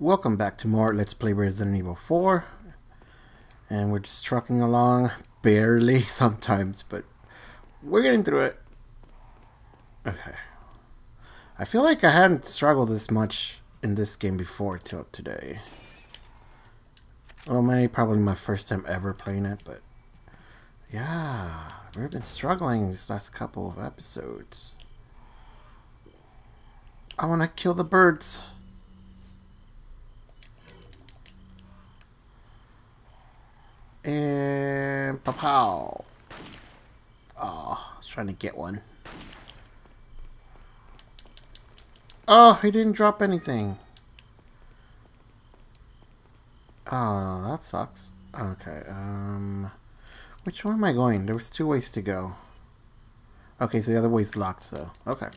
Welcome back to more Let's Play Resident Evil 4. And we're just trucking along, barely sometimes, but we're getting through it. Okay. I feel like I hadn't struggled this much in this game before till today. Well, maybe probably my first time ever playing it, but yeah, we've been struggling these last couple of episodes. I want to kill the birds. And pow. Oh, I was trying to get one. Oh, he didn't drop anything. Oh, that sucks. Okay, um... Which one am I going? There was two ways to go. Okay, so the other way's locked, so... Okay.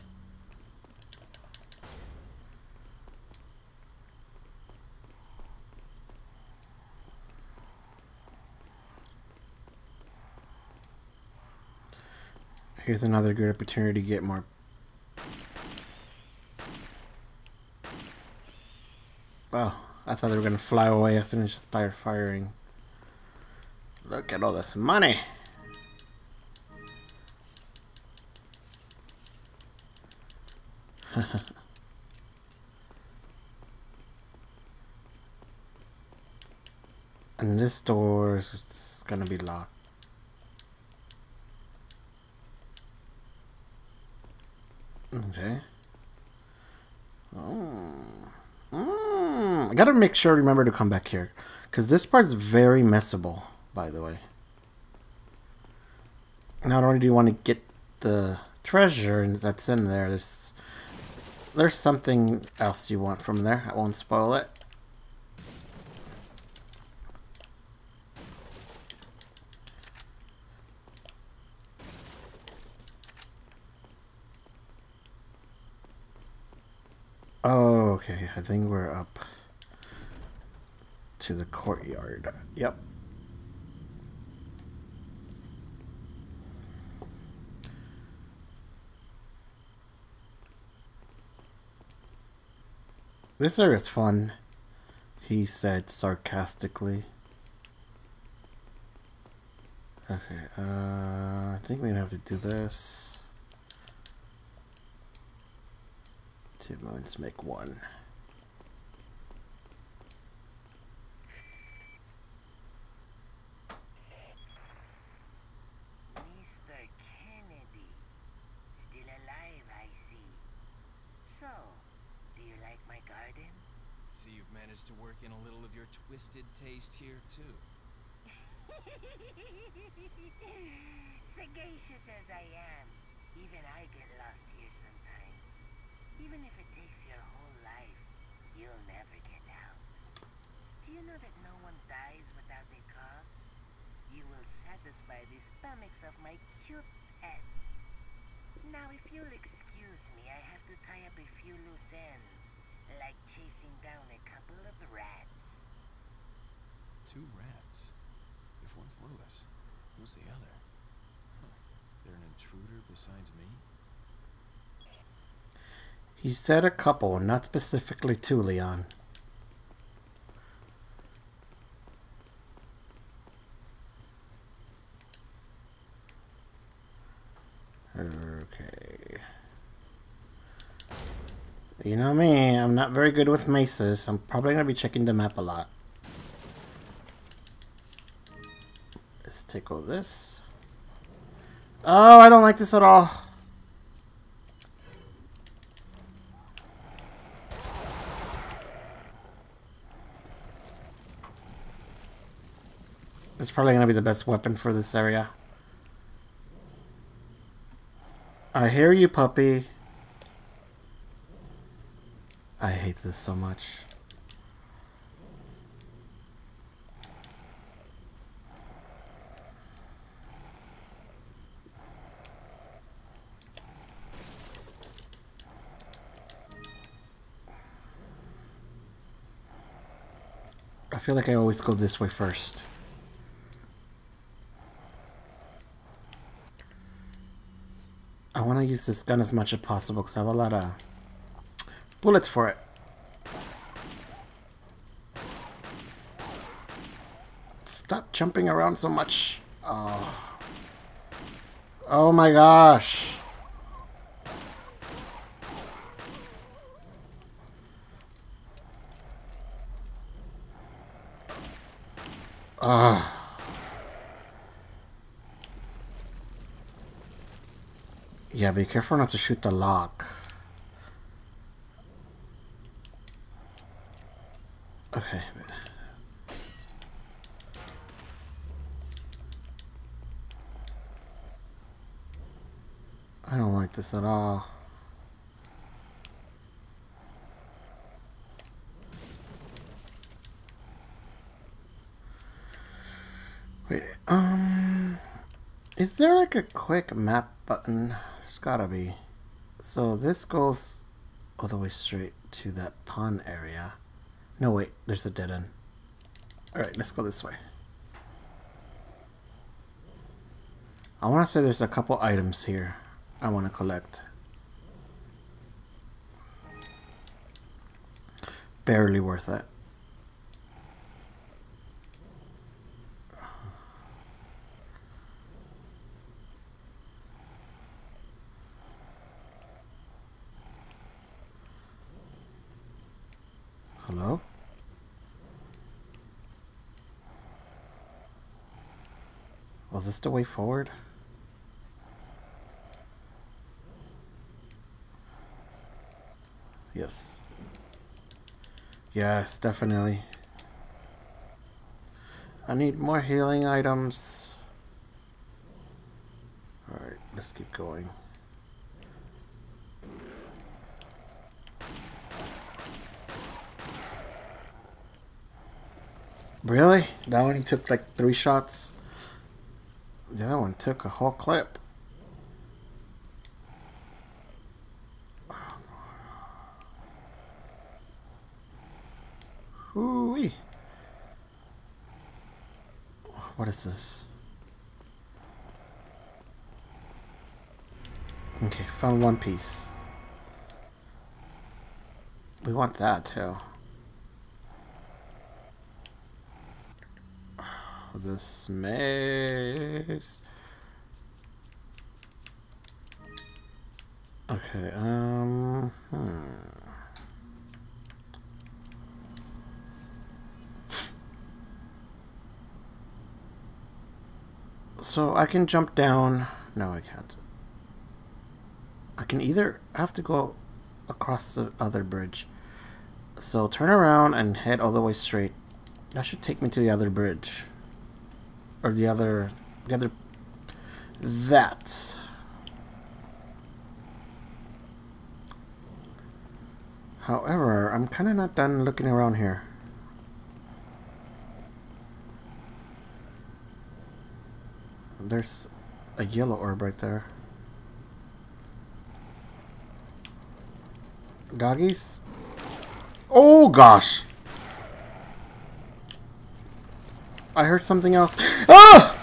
Here's another good opportunity to get more. Oh, I thought they were going to fly away as soon as you started firing. Look at all this money. and this door is going to be locked. Okay. Oh. Mm. I gotta make sure remember to come back here. Because this part's very messable, by the way. Not only do you want to get the treasure that's in there, there's, there's something else you want from there. I won't spoil it. Oh, okay. I think we're up to the courtyard. Yep. This area's fun, he said sarcastically. Okay, uh, I think we're gonna have to do this. Two moons make one. Mr. Kennedy. Still alive, I see. So, do you like my garden? See, you've managed to work in a little of your twisted taste here, too. Sagacious as I am, even I get lost here sometimes. Even if it takes your whole life, you'll never get out. Do you know that no one dies without a cause? You will satisfy the stomachs of my cute pets. Now, if you'll excuse me, I have to tie up a few loose ends, like chasing down a couple of rats. Two rats. If one's Luis, who's the other? Huh. They're an intruder besides me? He said a couple, not specifically to Leon. Okay. You know me, I'm not very good with maces. I'm probably going to be checking the map a lot. Let's take all this. Oh, I don't like this at all. Probably going to be the best weapon for this area. I hear you, puppy. I hate this so much. I feel like I always go this way first. use this gun as much as possible because I have a lot of bullets for it. Stop jumping around so much. Oh, oh my gosh. Be careful not to shoot the lock. Okay. I don't like this at all. Wait, um... Is there like a quick map button? Gotta be. So this goes all the way straight to that pond area. No, wait, there's a dead end. Alright, let's go this way. I want to say there's a couple items here I want to collect. Barely worth it. Hello? Was this the way forward? Yes. Yes, definitely. I need more healing items. Alright, let's keep going. Really? That one he took like three shots? The other one took a whole clip. Ooh-wee. What is this? Okay, found one piece. We want that too. This maze. Okay, um, hmm. So I can jump down. No, I can't. I can either have to go across the other bridge. So turn around and head all the way straight. That should take me to the other bridge. Or the other... The other... That. However, I'm kind of not done looking around here. There's a yellow orb right there. Doggies? Oh gosh! I heard something else. Ah!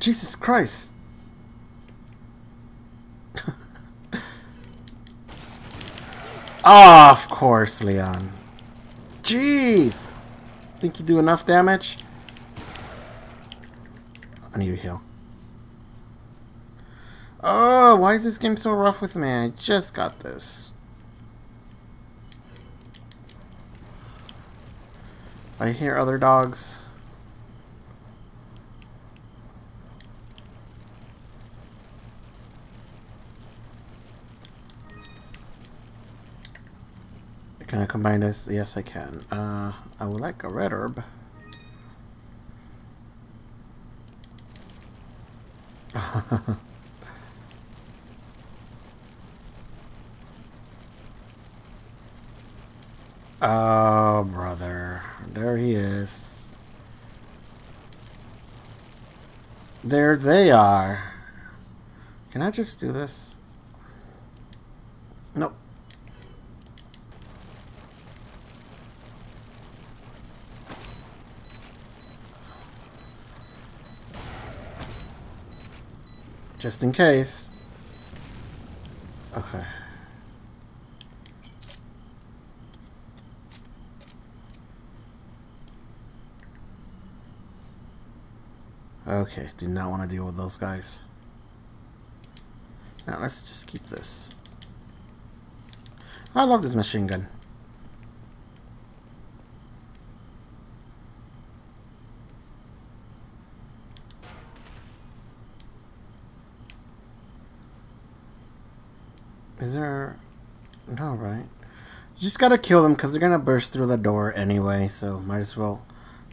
Jesus Christ. oh, of course, Leon. Jeez! Think you do enough damage? I need a heal. Oh, why is this game so rough with me? I just got this. I hear other dogs. Can I combine this? Yes, I can. Uh, I would like a red herb. brother. There he is. There they are. Can I just do this? Nope. Just in case. Okay. Okay, did not want to deal with those guys. Now let's just keep this. I love this machine gun. Is there... No, right? You just gotta kill them because they're gonna burst through the door anyway, so might as well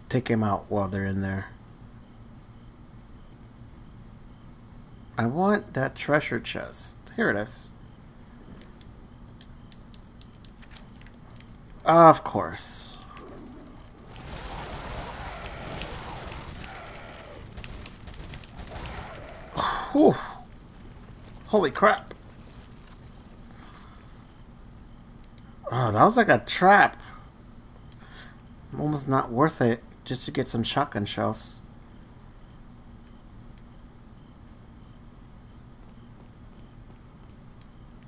take him out while they're in there. I want that treasure chest. Here it is. Of course. Whew. Holy crap. Oh, that was like a trap. Almost not worth it just to get some shotgun shells.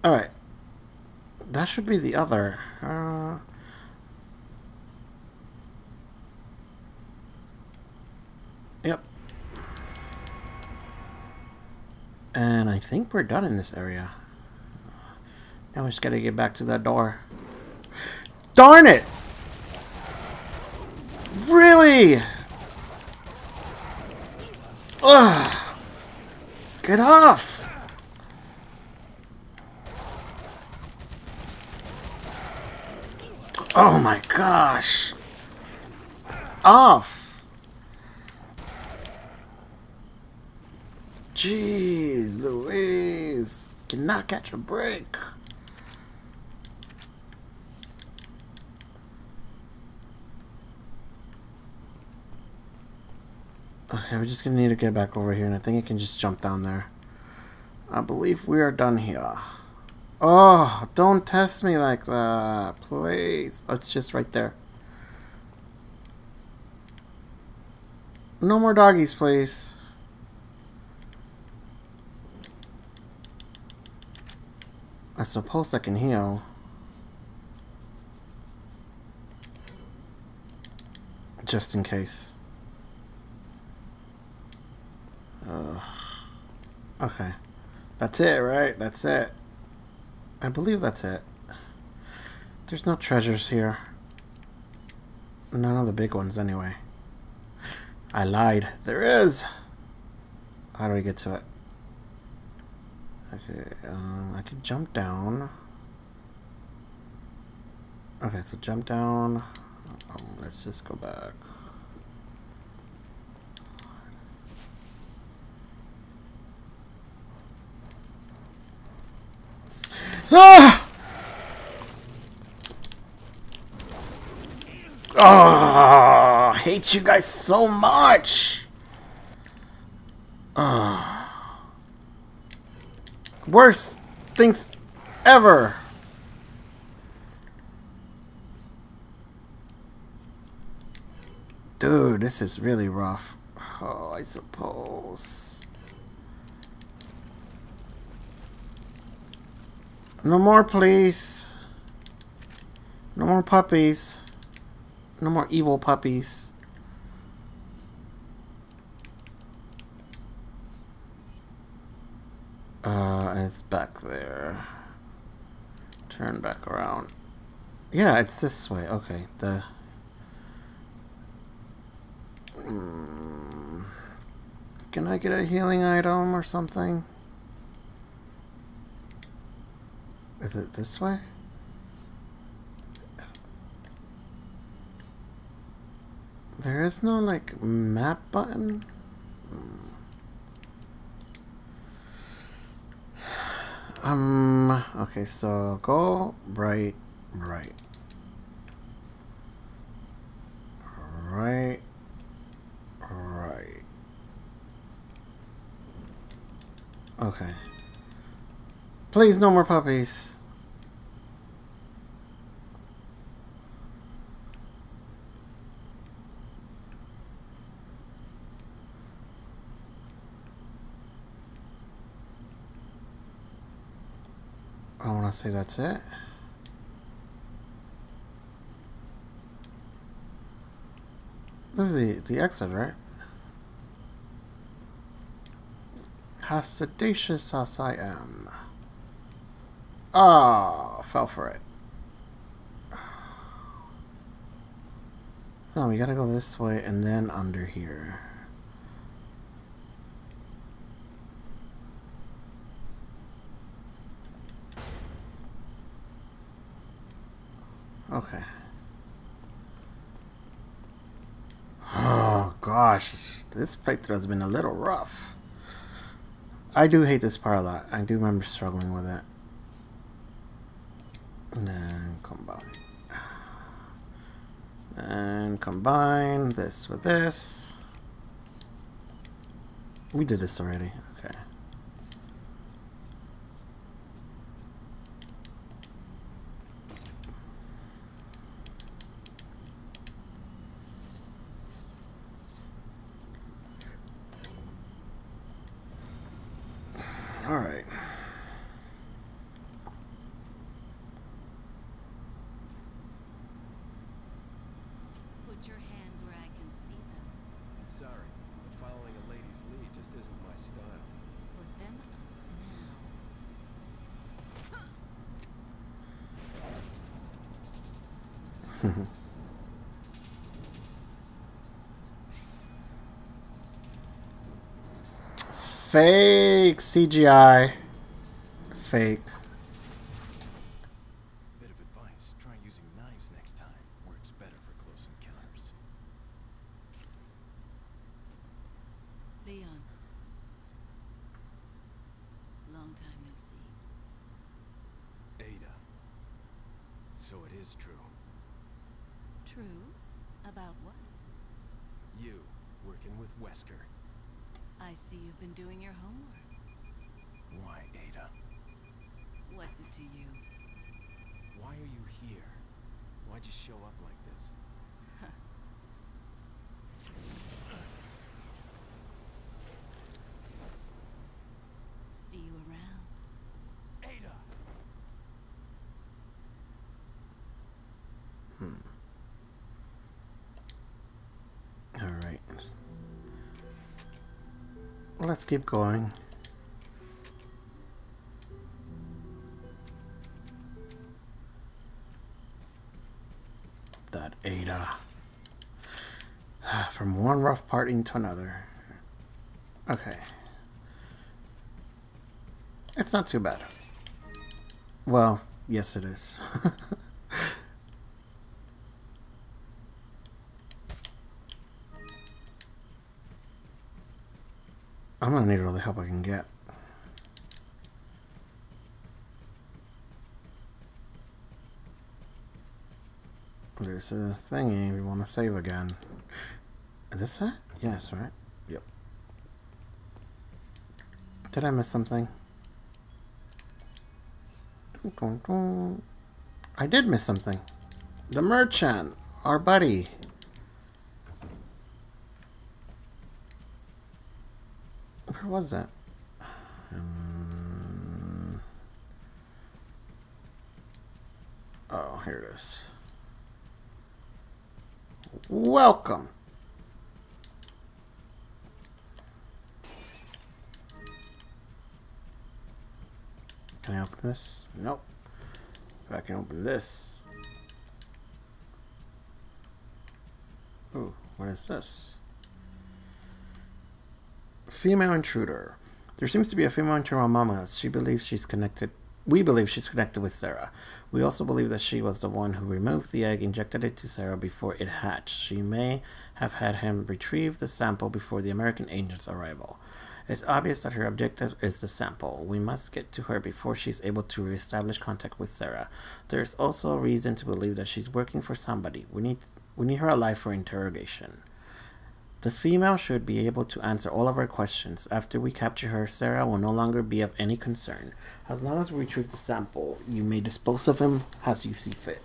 Alright. That should be the other. Uh, yep. And I think we're done in this area. Now we just gotta get back to that door. Darn it! Really? Ugh! Get off! Oh my gosh! Off! Jeez, Louise! Cannot catch a break. Okay, we're just gonna need to get back over here, and I think I can just jump down there. I believe we are done here. Oh, don't test me like that, please. Oh, it's just right there. No more doggies, please. I suppose I can heal. Just in case. Ugh. Okay. That's it, right? That's it. I believe that's it. There's no treasures here. None of the big ones, anyway. I lied. There is! How do I get to it? Okay, um, I could jump down. Okay, so jump down. Um, let's just go back. Ah! Oh, I hate you guys so much. Oh. Worst things ever. Dude, this is really rough. Oh, I suppose. No more, please. No more puppies. No more evil puppies. Uh, it's back there. Turn back around. Yeah, it's this way. Okay, the... Mm, can I get a healing item or something? Is it this way? There is no, like, map button? Um, okay, so go right, right. Right, right. Okay. Please, no more puppies. Say that's it. This is the, the exit, right? How sedacious as I am. Ah, fell for it. No, we gotta go this way and then under here. Okay. Oh gosh, this playthrough has been a little rough. I do hate this part a lot. I do remember struggling with it. And then combine. And combine this with this. We did this already. Okay. All right. Put your hands where I can see them. Sorry, but following a lady's lead just isn't my style. Put them up now. Fake CGI. Fake. Bit of advice, try using knives next time. Works better for close encounters. Leon. Long time no see. Ada. So it is true. True? About what? You, working with Wesker. I see you've been doing your homework. Why, Ada? What's it to you? Why are you here? Why'd you show up like this? See you around. Ada! All right. Let's keep going. That Ada. From one rough part into another. Okay. It's not too bad. Well, yes it is. I'm gonna need all the help I can get. There's a thingy we want to save again. Is this it? Yes, right? Yep. Did I miss something? I did miss something. The merchant, our buddy. Where was that? Um, oh, here it is. Welcome. Can I open this? Nope. If I can open this. Ooh, what is this? Female intruder. There seems to be a female intruder on Mama's. She believes she's connected. We believe she's connected with Sarah. We also believe that she was the one who removed the egg, injected it to Sarah before it hatched. She may have had him retrieve the sample before the American agent's arrival. It's obvious that her objective is the sample. We must get to her before she's able to reestablish contact with Sarah. There's also a reason to believe that she's working for somebody. We need we need her alive for interrogation. The female should be able to answer all of our questions. After we capture her, Sarah will no longer be of any concern. As long as we retrieve the sample, you may dispose of him as you see fit.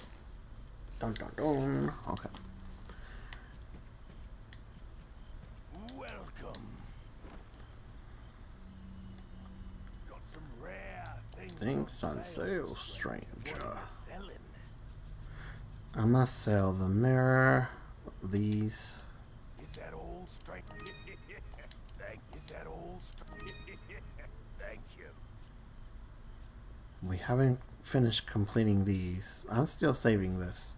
Dun dun dun. Okay. Welcome. Got some rare things, Things on sale, stranger. are you selling? I must sell the mirror, these. We haven't finished completing these. I'm still saving this.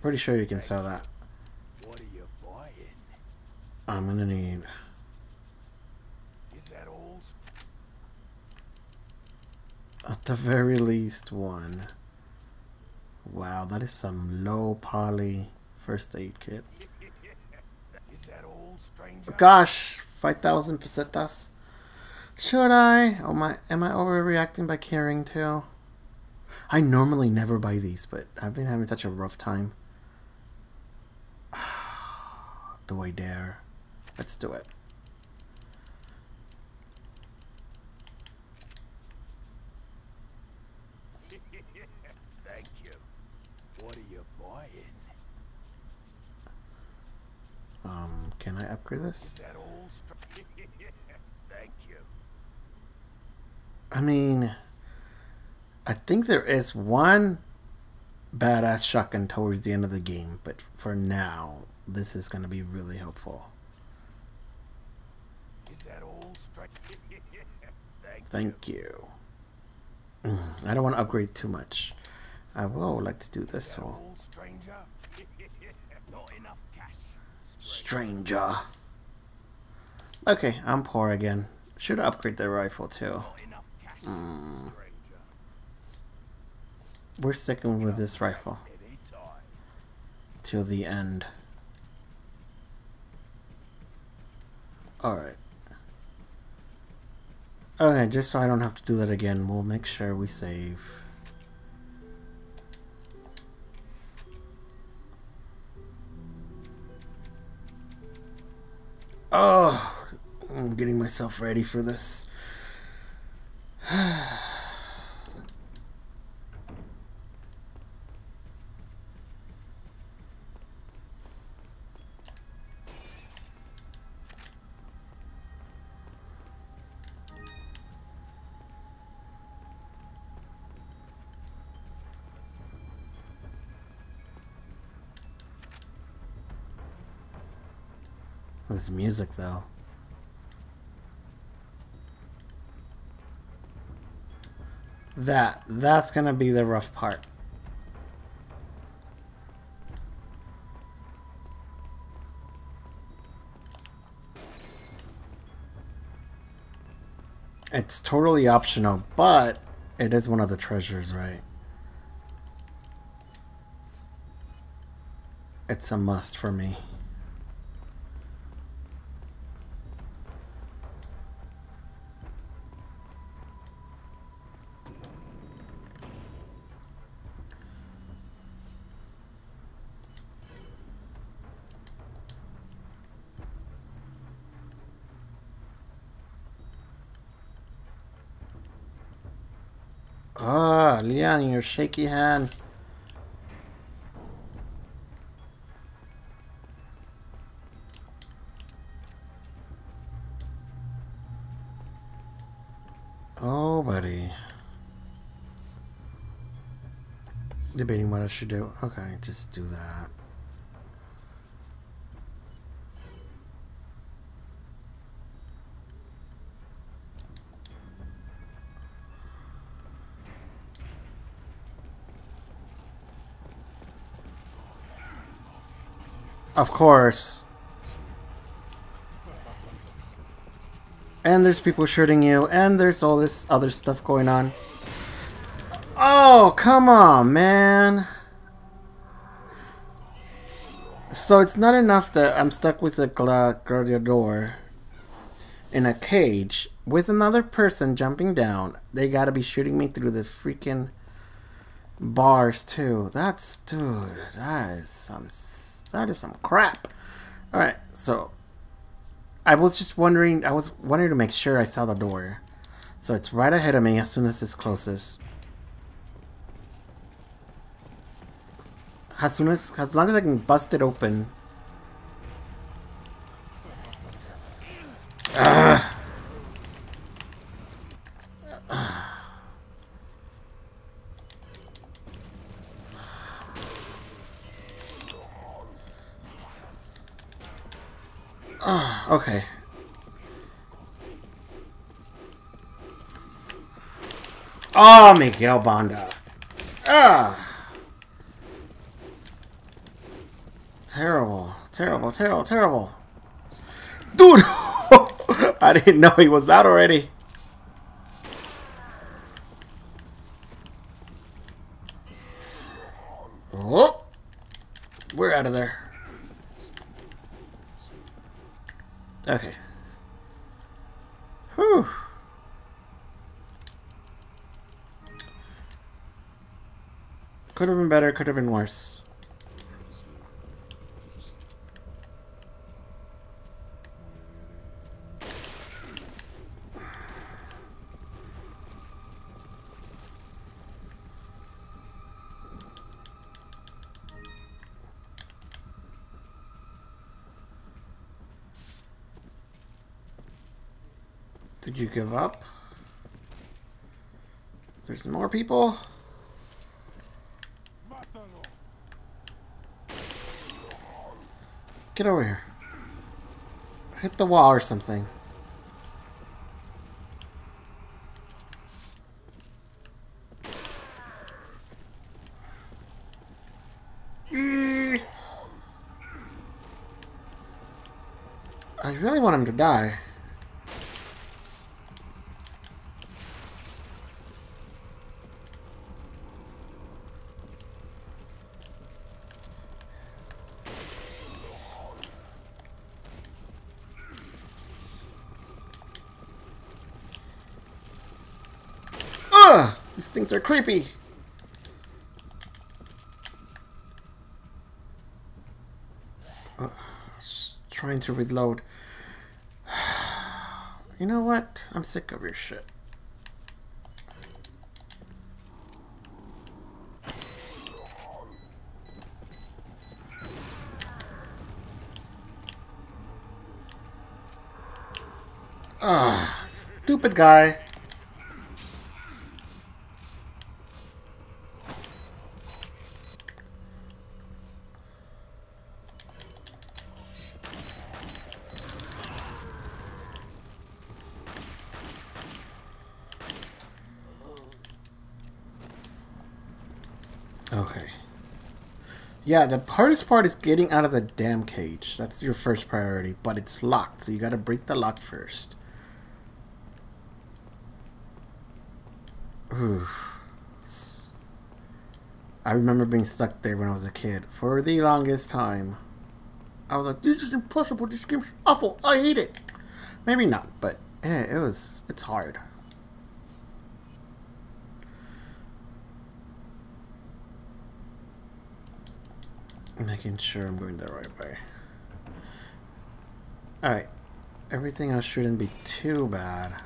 Pretty sure you can sell that. What are you buying? I'm gonna need Is that all? at the very least one. Wow, that is some low poly first aid kit. Is that all, stranger? Gosh, 5,000 pesetas. Should I? Oh my, am I overreacting by caring too? I normally never buy these, but I've been having such a rough time. Do I dare? Let's do it. Thank you. What are you buying? Um, can I upgrade Is this? that all? Str- Thank you. I mean, I think there is one badass shotgun towards the end of the game, but for now, this is going to be really helpful. Is that all? Stra- Thank, you. Mm, I don't want to upgrade too much. I will like to do this one. Stranger? Not enough cash. Stranger. Okay, I'm poor again. Should upgrade the rifle too. Stranger. We're sticking with this rifle till the end. Alright. Okay, just so I don't have to do that again, we'll make sure we save. Oh, I'm getting myself ready for this. This music, though. That, that's gonna be the rough part. It's totally optional, but it is one of the treasures, right? It's a must for me. Ah, Leon, your shaky hand. Oh, buddy. Debating what I should do. Okay, just do that. Of course. And there's people shooting you, and there's all this other stuff going on. Oh, come on, man. So it's not enough that I'm stuck with a gla- gladiador in a cage with another person jumping down. They gotta be shooting me through the freaking bars too. That's dude. That is some. That is some crap. All right, so I was just wondering. I was wanting to make sure I saw the door. So it's right ahead of me as soon as it's closest. As soon as, as long as I can bust it open. Ugh. Okay. Oh, Miguel Banda. Ah. Terrible. Terrible, terrible, terrible. Dude! I didn't know he was out already. Oh! We're out of there. Okay. Whew. Could been worse. Did you give up? There's more people? Get over here. Hit the wall or something. I really want him to die. Ugh! These things are creepy. Uh, trying to reload. You know what? I'm sick of your shit. Ah, stupid guy. Okay. Yeah, the hardest part is getting out of the damn cage. That's your first priority, but it's locked, so you gotta break the lock first. Oof. I remember being stuck there when I was a kid for the longest time. I was like, "This is impossible. This game's awful. I hate it." Maybe not, but eh, it was. It's hard. Making sure I'm going the right way. Alright. Everything else shouldn't be too bad.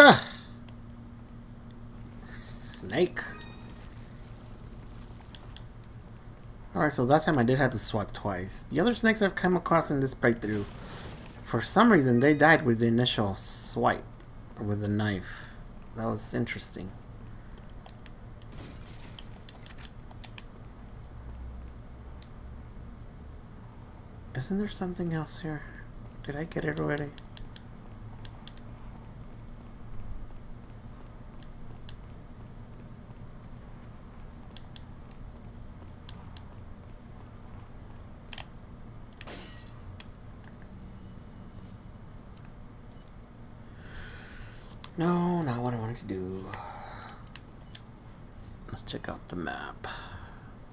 Ah! Snake. Alright, so that time I did have to swipe twice. The other snakes I've come across in this playthrough, for some reason they died with the initial swipe, or with the knife. That was interesting. Isn't there something else here? Did I get it already? No, not what I wanted to do. Let's check out the map.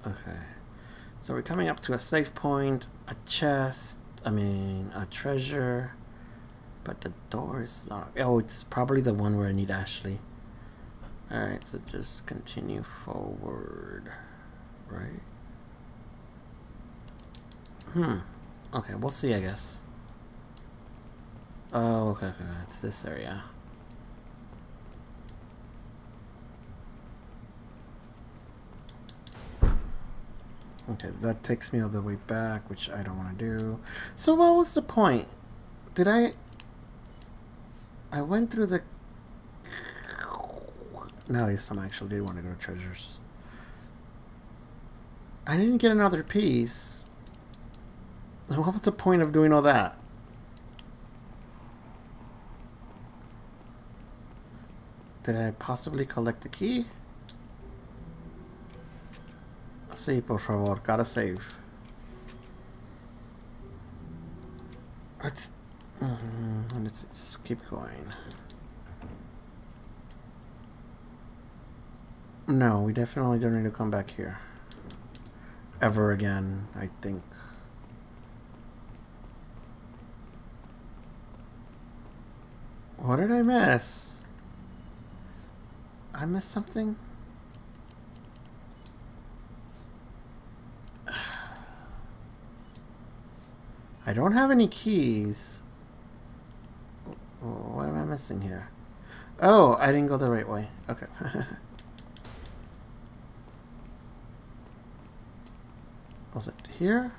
Okay. So we're coming up to a safe point, a chest, I mean, a treasure. But the door is locked. Oh, it's probably the one where I need Ashley. Alright, so just continue forward. Right? Hmm. Okay, we'll see, I guess. Oh, okay, okay. It's this area. Okay, that takes me all the way back, which I don't want to do. So what was the point? Did I... I went through the... No, this time I actually did want to go to treasures. I didn't get another piece. What was the point of doing all that? Did I possibly collect the key? Sí, por favor, gotta save. Let's, mm, let's just keep going. No, we definitely don't need to come back here. Ever again, I think. What did I miss? I missed something? I don't have any keys. What am I missing here? Oh, I didn't go the right way. Okay. Was it here?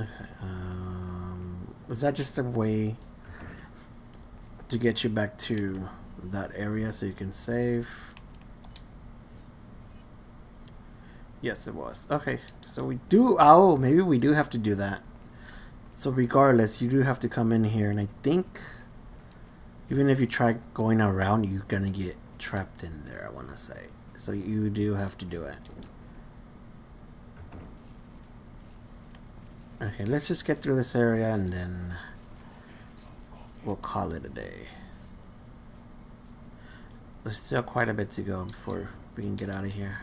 Okay. Um, was that just a way to get you back to that area so you can save? Yes, it was. Okay, so we do... Oh, maybe we do have to do that. So regardless, you do have to come in here, and I think even if you try going around, you're gonna get trapped in there, I want to say. So you do have to do it. Okay, let's just get through this area and then we'll call it a day. There's still quite a bit to go before we can get out of here.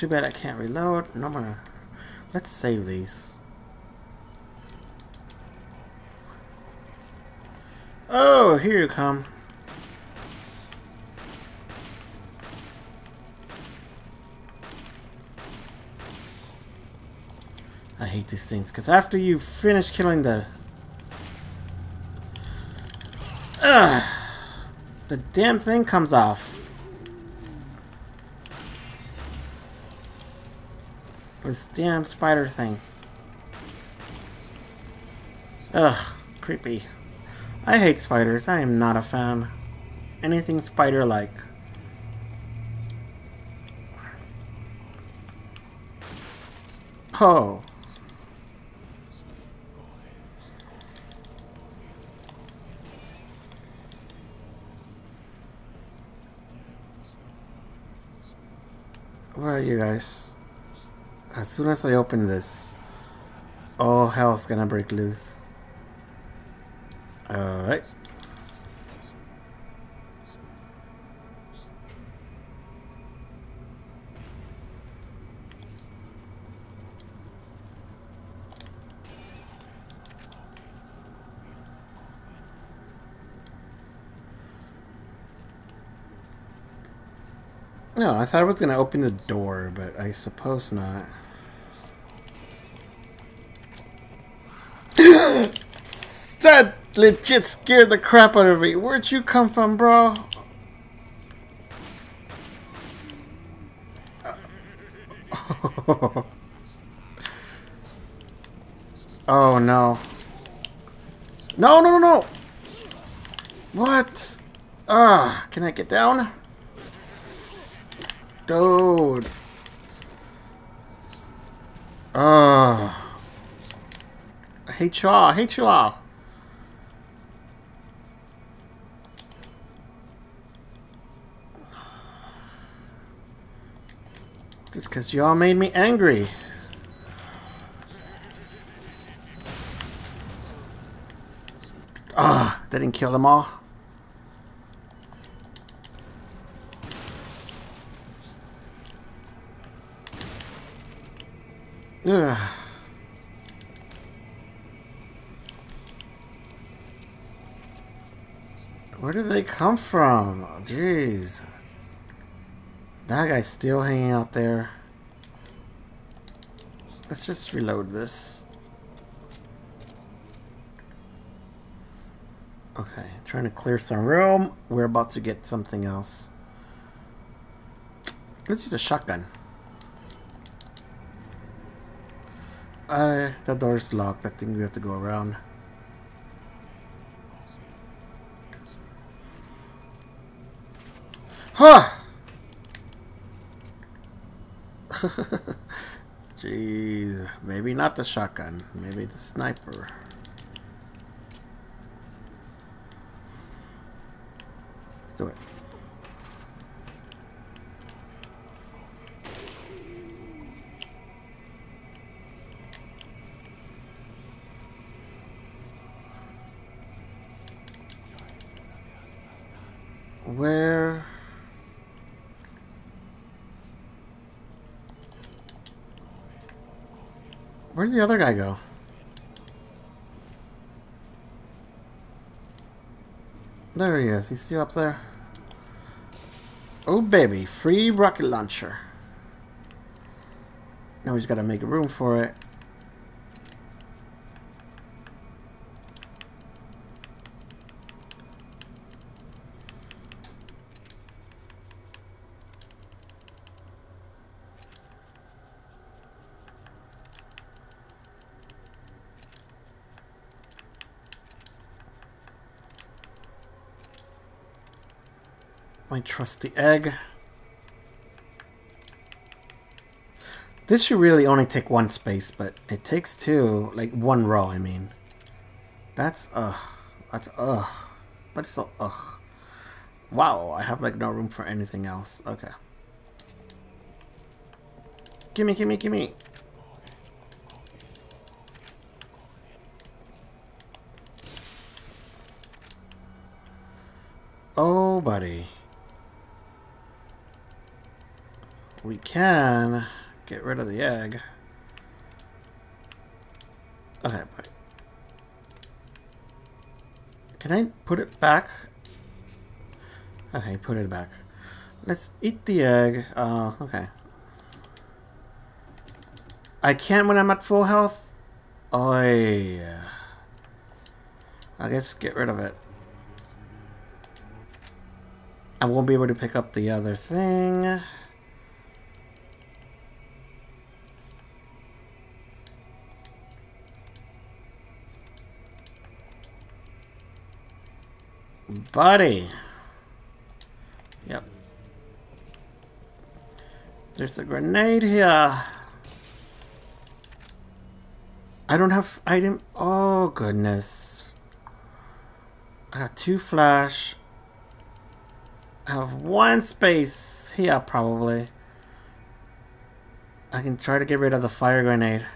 Too bad I can't reload. No more. Let's save these. Oh, here you come. I hate these things because after you finish killing the Ugh, the damn thing comes off. This damn spider thing. Ugh, creepy. I hate spiders. I am not a fan. Anything spider-like. Oh. Where are you guys? As soon as I open this, all hell's gonna break loose. Alright. No, I thought I was gonna open the door, but I suppose not. That legit scared the crap out of me. Where'd you come from, bro? Oh no. No, no, no, no! What? Ah, can I get down? Dude. Ah. I hate y'all. I hate y'all. Because y'all made me angry. Ah, didn't kill them all. Ugh. Where did they come from? Oh, Jeez. That guy's still hanging out there. Let's just reload this. Okay, trying to clear some room. We're about to get something else. Let's use a shotgun. Uh, the door's locked. I think we have to go around. Huh! Jeez, maybe not the shotgun, maybe the sniper. Let's do it. Where? Where'd the other guy go? There he is. He's still up there. Oh, baby. Free rocket launcher. Now he's got to make room for it. My trusty egg. This should really only take one space, but it takes two, like one row, I mean. That's, ugh. That's, ugh. That's so, ugh. Wow, I have like no room for anything else. Okay. Gimme, gimme, gimme. Oh, buddy. We can get rid of the egg. Okay, but can I put it back? Okay, put it back. Let's eat the egg. Uh, okay. I can't when I'm at full health? Oh, yeah. I guess get rid of it. I won't be able to pick up the other thing. Buddy. Yep. There's a grenade here. I don't have item. Oh, goodness. I got two flash. I have one space here, probably. I can try to get rid of the fire grenade.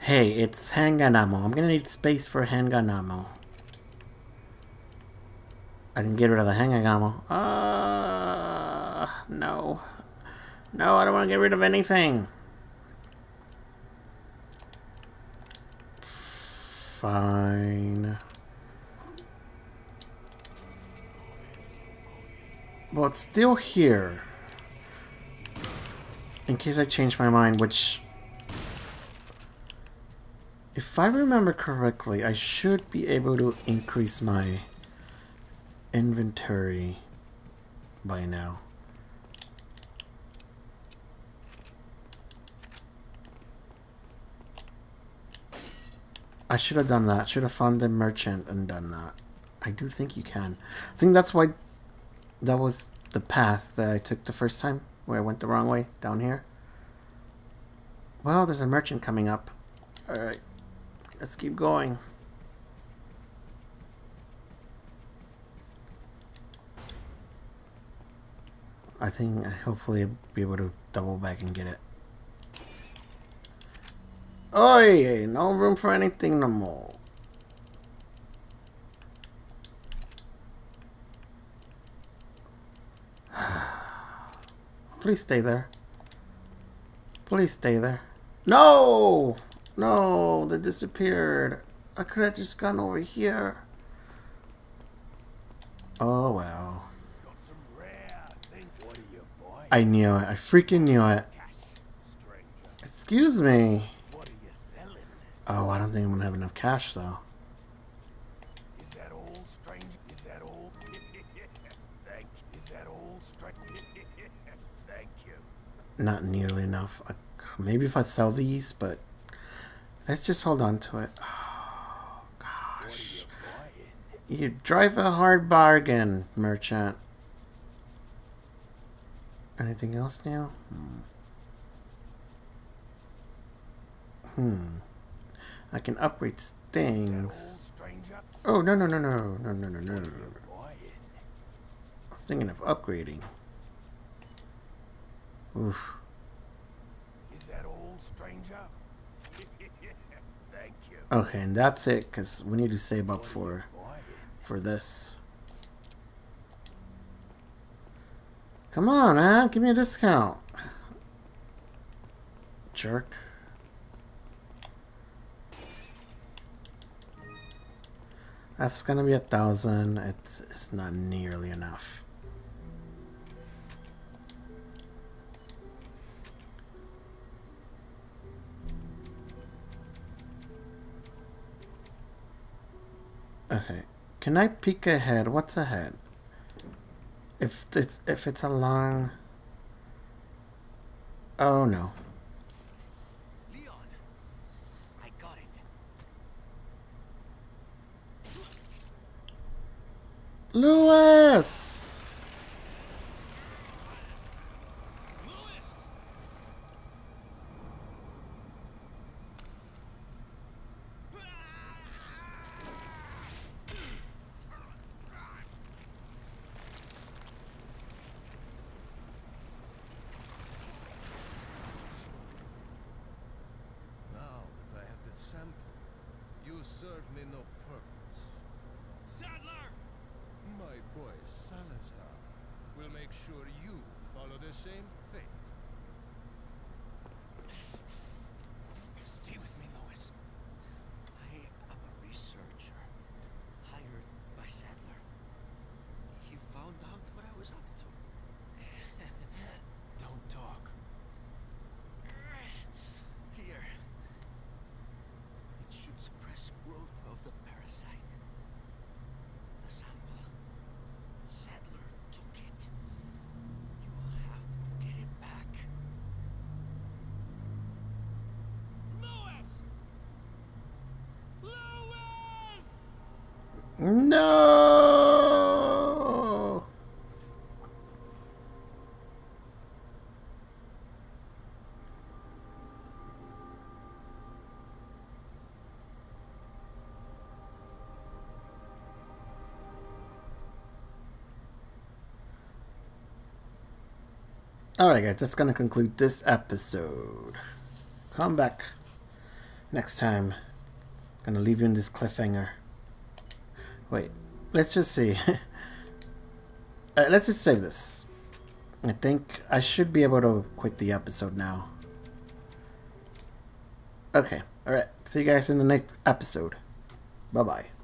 Hey, it's handgun ammo. I'm gonna need space for handgun ammo. I can get rid of the handgun ammo. Uh, no. No, I don't want to get rid of anything. Fine. Well, it's still here. In case I change my mind, which... If I remember correctly, I should be able to increase my inventory by now. I should have done that. Should have found the merchant and done that. I do think you can. I think that's why that was the path that I took the first time, where I went the wrong way, down here. Well, there's a merchant coming up. Alright, let's keep going. I think I hopefully I'll be able to double back and get it. Oh Oi, no room for anything no more. Please stay there. Please stay there. No! No, they disappeared. I could have just gone over here. Oh well. Got some rare thing. What are you buying? I knew it. I freaking knew it. Excuse me. Oh, I don't think I'm gonna have enough cash though. Not nearly enough. Maybe if I sell these, but let's just hold on to it. Oh gosh. You drive a hard bargain, merchant. Anything else now? Hmm. Hmm. I can upgrade things. that all, stranger? Oh no no no no no no no no! What are you buying? I was thinking of upgrading. Oof. Is that all, stranger? Thank you. Okay, and that's it, cause we need to save up for for this. Come on, man, give me a discount. Jerk. That's gonna be a thousand. It's it's not nearly enough. Okay. Can I peek ahead? What's ahead? If it's if it's a long Oh no. Leon, I got it. Luis! Now that I have the sample, you serve me no purpose. Sadler! My boy Salazar will make sure you follow the same fate. Stay with me, Luis. I am a researcher hired by Sadler. He found out what I was up to. Don't talk. Here. It should suppress growth of the parasite. The sample. Sadler took it. You have to get it back. Luis! Luis! No! Alright guys, that's gonna conclude this episode. Come back next time. Gonna leave you in this cliffhanger. Wait, let's just see. uh, let's just save this. I think I should be able to quit the episode now. Okay, alright. See you guys in the next episode. Bye bye.